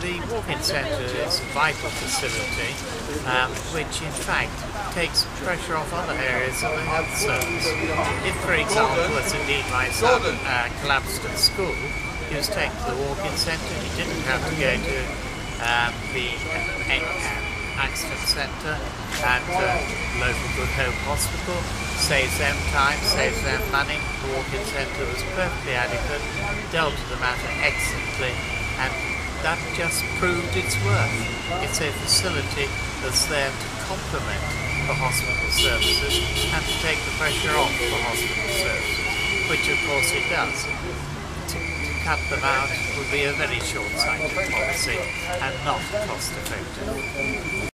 the walk-in centre is a vital facility um, which in fact takes pressure off other areas of the health service. If for example, as indeed my son uh, collapsed at school, he was taken to the walk-in centre, he didn't have to go to um, the uh, accident centre at uh, local Good Hope Hospital, saves them time, saves them money, the walk-in centre was perfectly adequate, dealt with the matter excellently and that just proved its worth. It's a facility that's there to complement the hospital services and to take the pressure off the hospital services, which of course it does. To, to cut them out would be a very short-sighted policy and not cost-effective.